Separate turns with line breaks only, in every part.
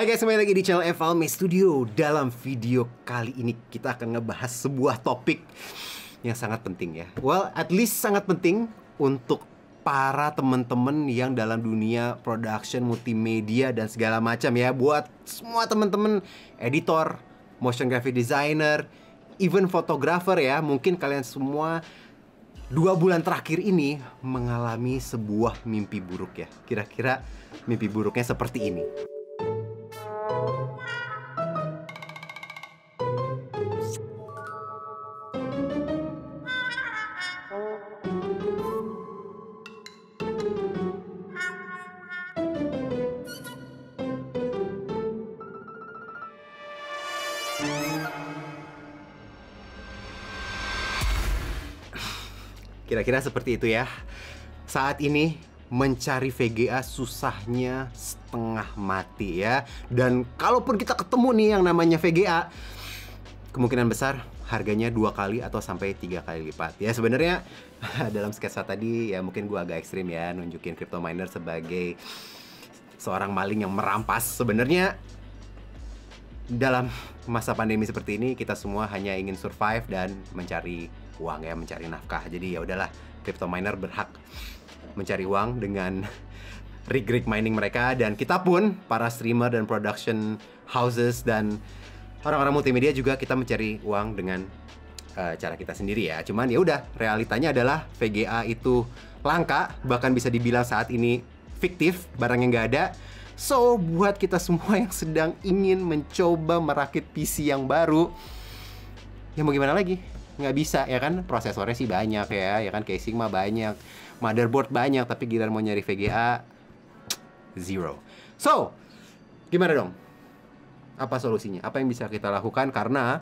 Hai guys, kembali lagi di channel Evalme Studio. Dalam video kali ini kita akan ngebahas sebuah topik yang sangat penting ya. Well, at least sangat penting untuk para teman-teman yang dalam dunia production multimedia dan segala macam ya. Buat semua teman-teman editor, motion graphic designer, even fotografer ya. Mungkin kalian semua dua bulan terakhir ini mengalami sebuah mimpi buruk ya. Kira-kira mimpi buruknya seperti ini. Kira-kira seperti itu ya. Saat ini mencari VGA susahnya setengah mati ya. Dan kalaupun kita ketemu nih yang namanya VGA, kemungkinan besar harganya dua kali atau sampai tiga kali lipat. Ya sebenarnya dalam sketsa tadi ya mungkin gua agak ekstrim ya nunjukin crypto miner sebagai seorang maling yang merampas. Sebenarnya dalam masa pandemi seperti ini kita semua hanya ingin survive dan mencari uang ya, mencari nafkah. Jadi ya udahlah, crypto miner berhak mencari uang dengan rig-rig mining mereka dan kita pun para streamer dan production houses dan orang-orang multimedia juga kita mencari uang dengan uh, cara kita sendiri ya. Cuman ya udah, realitanya adalah VGA itu langka, bahkan bisa dibilang saat ini fiktif, barang yang nggak ada. So, buat kita semua yang sedang ingin mencoba merakit PC yang baru, ya mau gimana lagi? Nggak bisa ya kan? Prosesornya sih banyak ya, ya kan casing mah banyak, motherboard banyak, tapi giliran mau nyari VGA zero. So, gimana dong? Apa solusinya? Apa yang bisa kita lakukan? Karena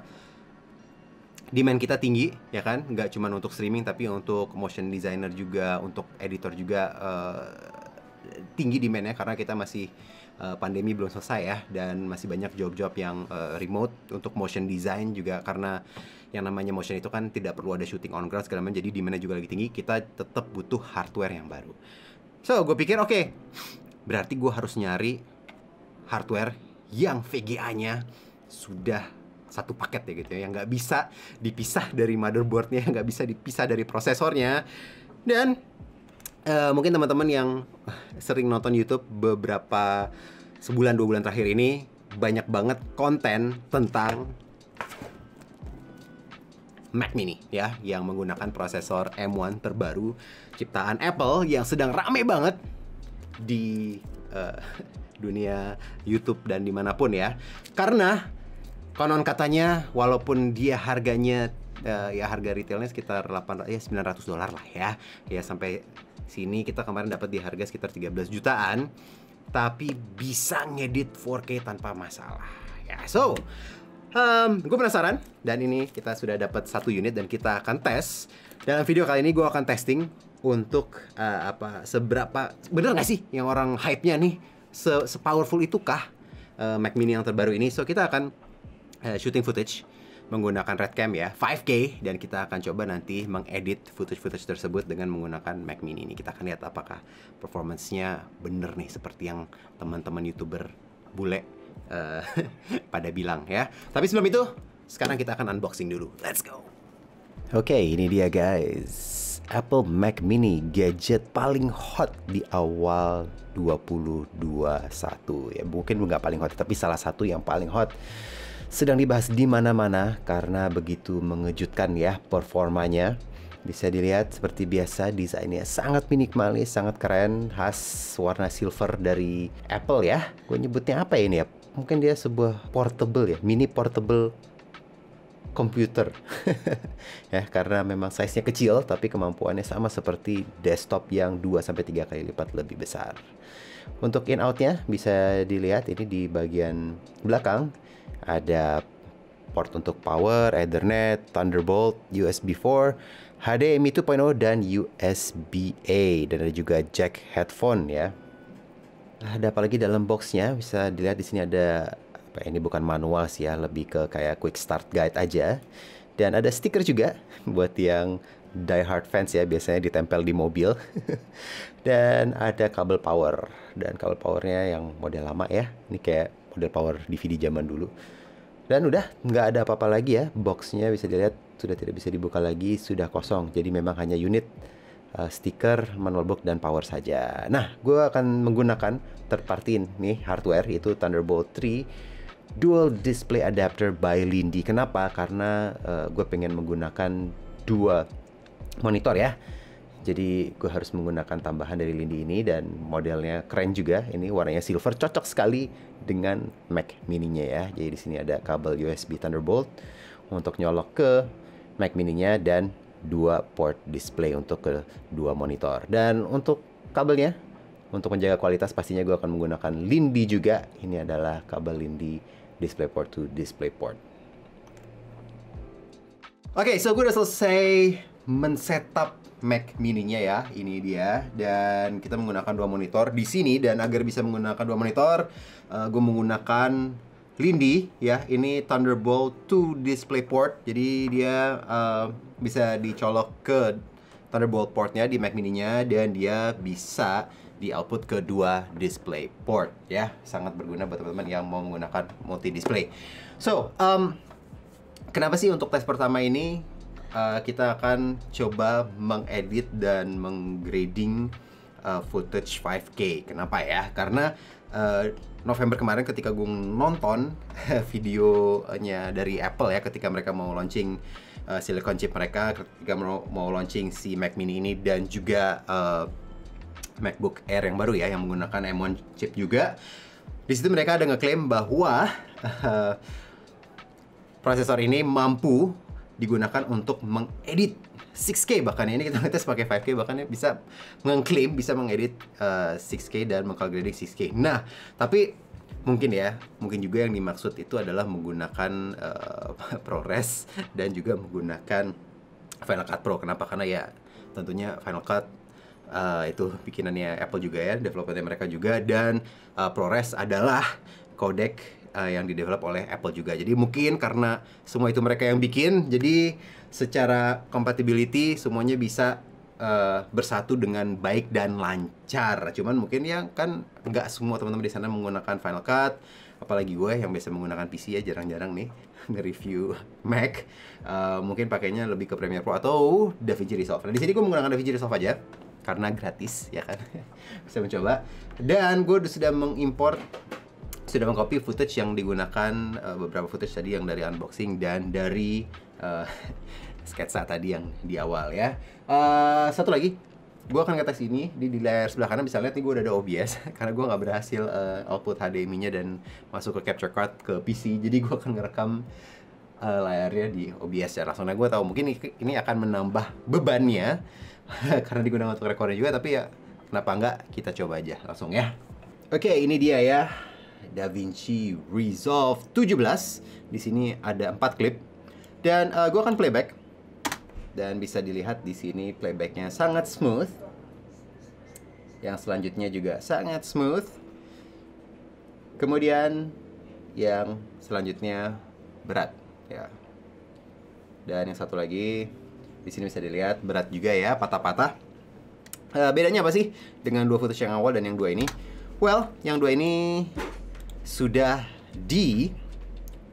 demand kita tinggi, ya kan? Nggak cuma untuk streaming, tapi untuk motion designer juga, untuk editor juga uh, tinggi demandnya karena kita masih uh, pandemi belum selesai ya dan masih banyak job-job yang uh, remote untuk motion design juga karena yang namanya motion itu kan tidak perlu ada shooting on ground segala macam jadi demandnya juga lagi tinggi kita tetap butuh hardware yang baru. So gue pikir oke okay, berarti gue harus nyari hardware yang VGA-nya sudah satu paket ya gitu ya yang nggak bisa dipisah dari motherboardnya nggak bisa dipisah dari prosesornya. Dan uh, mungkin teman-teman yang sering nonton YouTube beberapa sebulan dua bulan terakhir ini banyak banget konten tentang Mac Mini ya yang menggunakan prosesor M1 terbaru ciptaan Apple yang sedang rame banget di uh, dunia YouTube dan di mana pun ya karena konon katanya walaupun dia harganya uh, ya harga retailnya sekitar 8 ya 900 dolar lah ya ya sampai Sini kita kemarin dapat di harga sekitar 13 jutaan, tapi bisa ngedit 4K tanpa masalah. Ya, so um, gue penasaran dan ini kita sudah dapat satu unit dan kita akan tes. Dalam video kali ini gue akan testing untuk uh, apa seberapa bener nggak sih yang orang hype-nya nih se, se powerful itukah uh, Mac Mini yang terbaru ini? So kita akan uh, shooting footage menggunakan Redcam ya 5K dan kita akan coba nanti mengedit footage-footage tersebut dengan menggunakan Mac Mini ini kita akan lihat apakah performancenya bener nih seperti yang teman-teman youtuber bule uh, pada bilang ya. Tapi sebelum itu sekarang kita akan unboxing dulu. Let's go. Oke okay, ini dia guys. Apple Mac Mini gadget paling hot di awal 2021 ya mungkin nggak paling hot tapi salah satu yang paling hot. Sedang dibahas di mana-mana karena begitu mengejutkan ya performanya. Bisa dilihat seperti biasa desainnya sangat minimalis, sangat keren, khas warna silver dari Apple ya. Gue nyebutnya apa ini ya? Mungkin dia sebuah portable ya, mini portable komputer ya karena memang size-nya kecil tapi kemampuannya sama seperti desktop yang 2 sampai 3 kali lipat lebih besar. Untuk in out-nya bisa dilihat ini di bagian belakang ada port untuk power, Ethernet, Thunderbolt, USB 4, HDMI 2.0 dan USB-A dan ada juga jack headphone ya. Ada apa lagi dalam boxnya? Bisa dilihat di sini ada apa ini bukan manual sih ya, lebih ke kayak quick start guide aja. Dan ada stiker juga buat yang die hard fans ya biasanya ditempel di mobil. dan ada kabel power dan kabel powernya yang model lama ya. Ini kayak model power DVD zaman dulu. Dan udah nggak ada apa-apa lagi ya, boxnya bisa dilihat sudah tidak bisa dibuka lagi, sudah kosong. Jadi memang hanya unit uh, stiker, manual book dan power saja. Nah, gue akan menggunakan third party nih hardware yaitu Thunderbolt 3 dual display adapter by Lindy. Kenapa? Karena uh, gue pengen menggunakan dua monitor ya jadi gue harus menggunakan tambahan dari Lindy ini dan modelnya keren juga. Ini warnanya silver, cocok sekali dengan Mac Mini-nya ya. Jadi di sini ada kabel USB Thunderbolt untuk nyolok ke Mac Mini-nya dan dua port display untuk ke dua monitor. Dan untuk kabelnya, untuk menjaga kualitas pastinya gue akan menggunakan Lindy juga. Ini adalah kabel Lindy DisplayPort to DisplayPort. Oke, okay, so gue udah selesai men-setup Mac mininya ya, ini dia. Dan kita menggunakan dua monitor di sini dan agar bisa menggunakan dua monitor, uh, gue menggunakan Lindy ya. Ini Thunderbolt 2 DisplayPort. Jadi dia uh, bisa dicolok ke Thunderbolt portnya di Mac mininya dan dia bisa di output ke dua display port ya. Sangat berguna buat teman-teman yang mau menggunakan multi display. So, um, kenapa sih untuk tes pertama ini uh, kita akan coba mengedit dan menggrading uh, footage 5K. Kenapa ya? Karena uh, November kemarin ketika gue nonton videonya dari Apple ya ketika mereka mau launching uh, silicon chip mereka ketika mau, mau launching si Mac Mini ini dan juga uh, MacBook Air yang baru ya yang menggunakan M1 chip juga. Di situ mereka ada ngeklaim bahwa uh, prosesor ini mampu digunakan untuk mengedit 6K bahkan ini kita ngetes pakai 5K bahkan bisa mengklaim bisa mengedit uh, 6K dan mengkalkulasi 6K. Nah, tapi mungkin ya, mungkin juga yang dimaksud itu adalah menggunakan uh, ProRes dan juga menggunakan Final Cut Pro. Kenapa? Karena ya tentunya Final Cut uh, itu bikinannya Apple juga ya, developernya mereka juga dan uh, ProRes adalah codec uh, yang didevelop oleh Apple juga. Jadi mungkin karena semua itu mereka yang bikin, jadi secara compatibility semuanya bisa uh, bersatu dengan baik dan lancar. Cuman mungkin ya kan nggak semua teman-teman di sana menggunakan Final Cut, apalagi gue yang biasa menggunakan PC ya jarang-jarang nih nge-review Mac. Uh, mungkin pakainya lebih ke Premiere Pro atau DaVinci Resolve. Nah di sini gue menggunakan DaVinci Resolve aja karena gratis ya kan bisa mencoba dan gue sudah mengimpor sudah mengcopy footage yang digunakan uh, beberapa footage tadi yang dari unboxing dan dari uh, sketsa tadi yang di awal ya. Uh, satu lagi, gue akan ngetes ini di, di layar sebelah kanan bisa lihat nih gue udah ada OBS karena gue nggak berhasil uh, output HDMI-nya dan masuk ke capture card ke PC. Jadi gue akan ngerekam uh, layarnya di OBS ya langsung. Nah gue tahu mungkin ini akan menambah bebannya karena digunakan untuk recording juga tapi ya kenapa enggak kita coba aja langsung ya. Oke, ini dia ya DaVinci Resolve 17. Di sini ada 4 klip dan uh, gue akan playback dan bisa dilihat di sini playbacknya sangat smooth. Yang selanjutnya juga sangat smooth. Kemudian yang selanjutnya berat ya. Dan yang satu lagi di sini bisa dilihat berat juga ya, patah-patah. Uh, bedanya apa sih dengan dua footage yang awal dan yang dua ini? Well, yang dua ini sudah di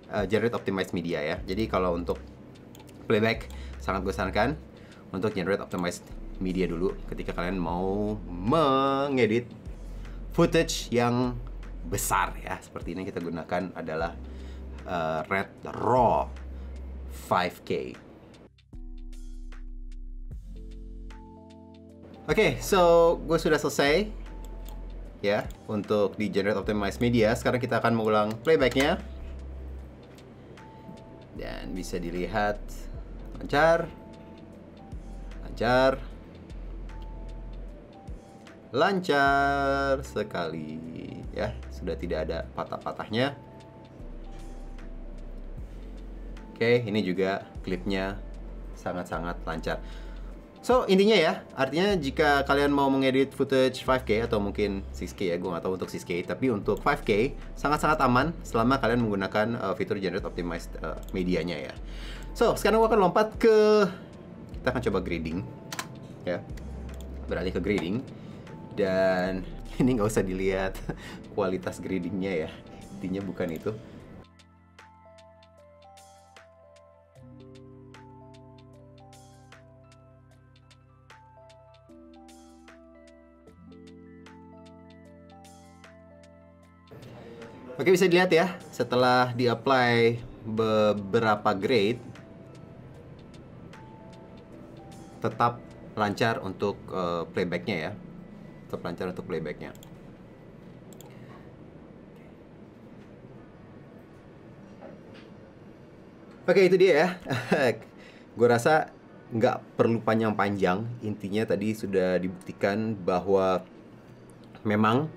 uh, generate optimized media ya. Jadi kalau untuk playback sangat gue sarankan untuk generate optimized media dulu ketika kalian mau mengedit footage yang besar ya. Seperti ini kita gunakan adalah uh, Red Raw 5K. Oke, okay, so gue sudah selesai ya untuk di generate optimize media. Sekarang kita akan mengulang playbacknya dan bisa dilihat lancar, lancar, lancar sekali ya sudah tidak ada patah-patahnya. Oke, ini juga klipnya sangat-sangat lancar. So intinya ya, artinya jika kalian mau mengedit footage 5K atau mungkin 6K ya, gue nggak tahu untuk 6K, tapi untuk 5K sangat-sangat aman selama kalian menggunakan uh, fitur generate optimized uh, medianya ya. So sekarang gue akan lompat ke, kita akan coba grading, ya, beralih ke grading dan ini nggak usah dilihat kualitas gradingnya ya. intinya bukan itu Oke bisa dilihat ya setelah di apply beberapa grade tetap lancar untuk uh, playbacknya ya. Tetap lancar untuk playbacknya. Oke itu dia ya. Gue rasa nggak perlu panjang-panjang. Intinya tadi sudah dibuktikan bahwa memang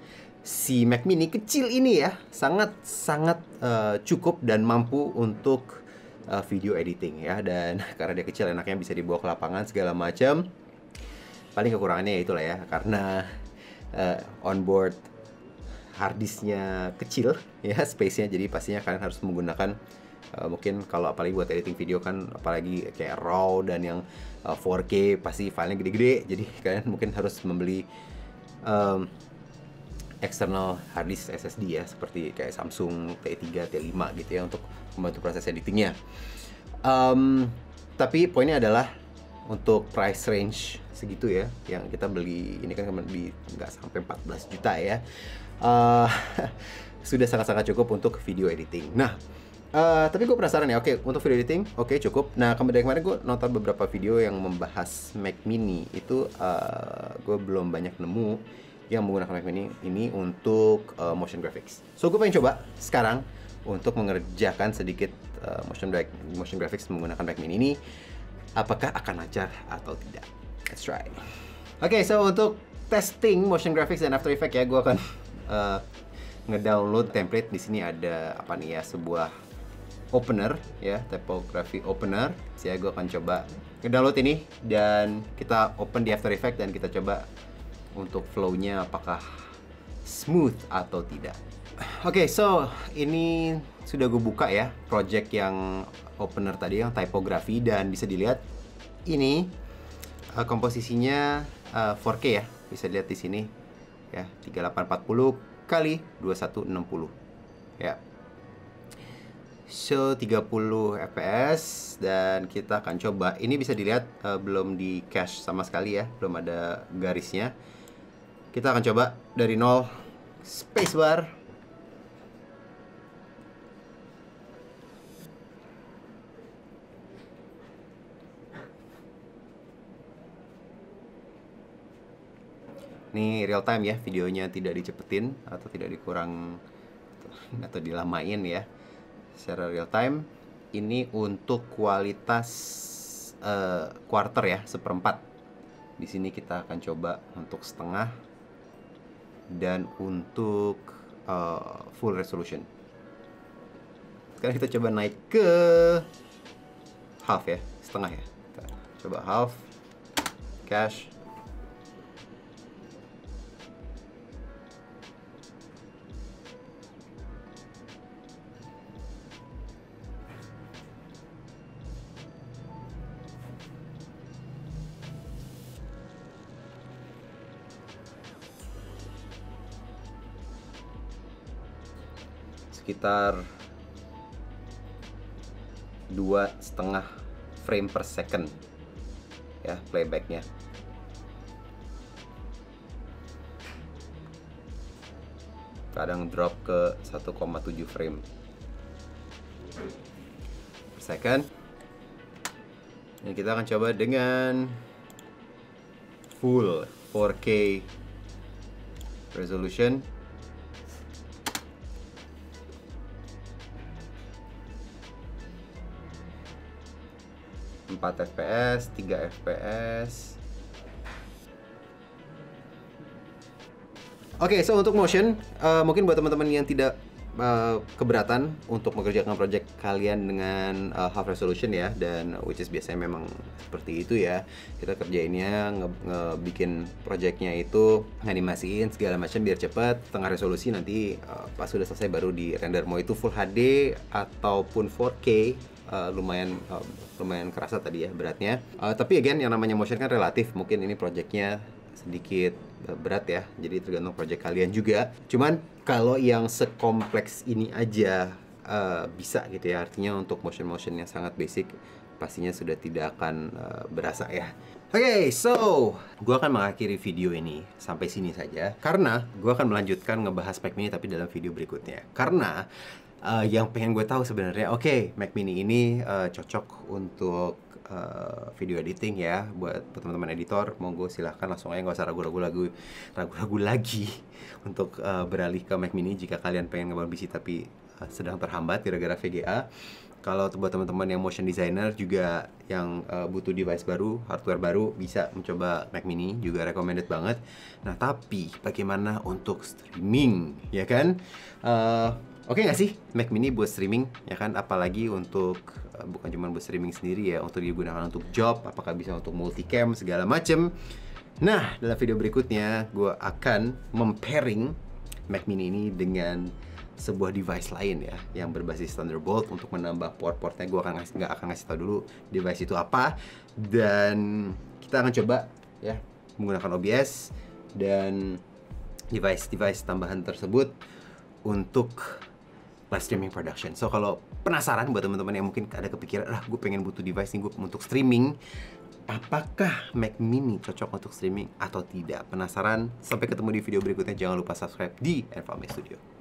si Mac Mini kecil ini ya. Sangat sangat uh, cukup dan mampu untuk uh, video editing ya. Dan karena dia kecil enaknya bisa dibawa ke lapangan segala macam paling kekurangannya ya itulah ya. Karena uh, onboard harddisknya kecil ya space-nya. Jadi pastinya kalian harus menggunakan uh, mungkin kalau apalagi buat editing video kan apalagi kayak raw dan yang uh, 4K pasti filenya gede-gede. Jadi kalian mungkin harus membeli um, external hard disk SSD ya seperti kayak Samsung T3, T5 gitu ya untuk membantu proses editingnya. Um, tapi poinnya adalah untuk price range segitu ya yang kita beli ini kan di nggak sampai 14 juta ya uh, sudah sangat-sangat cukup untuk video editing. Nah Uh, tapi gue penasaran ya, oke okay, untuk video editing, oke okay, cukup. Nah kemarin kemarin gue nonton beberapa video yang membahas Mac Mini itu uh, gue belum banyak nemu yang menggunakan Mac Mini ini untuk uh, motion graphics. So gue pengen coba sekarang untuk mengerjakan sedikit uh, motion motion graphics menggunakan Mac Mini ini apakah akan lancar atau tidak. Let's try. Oke, okay, so untuk testing motion graphics dan After Effects ya gue akan uh, ngedownload template di sini ada apa nih ya sebuah opener ya typography opener. Saya gue akan coba ngedownload ini dan kita open di After Effects dan kita coba untuk flow-nya apakah smooth atau tidak. Oke, okay, so ini sudah gue buka ya project yang opener tadi yang typography dan bisa dilihat ini uh, komposisinya uh, 4K ya. Bisa dilihat di sini ya 3840 kali 2160 ya. So 30 fps dan kita akan coba. Ini bisa dilihat uh, belum di cache sama sekali ya, belum ada garisnya kita akan coba dari nol spacebar Ini real time ya, videonya tidak dicepetin atau tidak dikurang atau dilamain ya. Secara real time, ini untuk kualitas uh, quarter ya, seperempat. Di sini kita akan coba untuk setengah dan untuk uh, full resolution. Sekarang kita coba naik ke half ya, setengah ya. Kita coba half, cache, sekitar dua setengah frame per second ya playbacknya. Kadang drop ke 1,7 frame per second. Dan kita akan coba dengan full 4K resolution 4 fps 3 fps Oke, okay, so untuk motion, uh, mungkin buat teman-teman yang tidak uh, keberatan untuk mengerjakan project kalian dengan uh, half resolution ya, dan which is biasanya memang seperti itu ya. Kita kerjainnya ngebikin nge projectnya itu animasiin segala macam biar cepat, tengah resolusi nanti uh, pas sudah selesai baru di render. Mau itu full HD ataupun 4K uh, lumayan uh, lumayan kerasa tadi ya beratnya. Uh, tapi again yang namanya motion kan relatif. Mungkin ini projectnya sedikit berat ya. Jadi tergantung project kalian juga. Cuman kalau yang sekompleks ini aja uh, bisa gitu ya. Artinya untuk motion-motion yang sangat basic pastinya sudah tidak akan uh, berasa ya. Oke, okay, so gue akan mengakhiri video ini sampai sini saja karena gue akan melanjutkan ngebahas Mac Mini tapi dalam video berikutnya. Karena uh, yang pengen gue tahu sebenarnya, oke, okay, Mac Mini ini uh, cocok untuk uh, video editing ya buat teman-teman editor monggo silahkan langsung aja nggak usah ragu-ragu lagu ragu-ragu lagi untuk uh, beralih ke Mac Mini jika kalian pengen ngebangun PC tapi uh, sedang terhambat gara-gara VGA kalau buat teman-teman yang motion designer juga yang uh, butuh device baru, hardware baru bisa mencoba Mac Mini juga recommended banget. Nah, tapi bagaimana untuk streaming, ya kan? Uh, Oke okay nggak sih Mac Mini buat streaming, ya kan? Apalagi untuk uh, bukan cuma buat streaming sendiri ya, untuk digunakan untuk job, apakah bisa untuk multicam segala macem. Nah, dalam video berikutnya gue akan mempairing Mac Mini ini dengan sebuah device lain ya yang berbasis Thunderbolt untuk menambah port-portnya gue akan nggak akan ngasih tau dulu device itu apa dan kita akan coba ya menggunakan OBS dan device-device tambahan tersebut untuk live streaming production. So kalau penasaran buat teman-teman yang mungkin ada kepikiran, ah gue pengen butuh device nih gue untuk streaming, apakah Mac Mini cocok untuk streaming atau tidak? Penasaran? Sampai ketemu di video berikutnya. Jangan lupa subscribe di Envame Studio.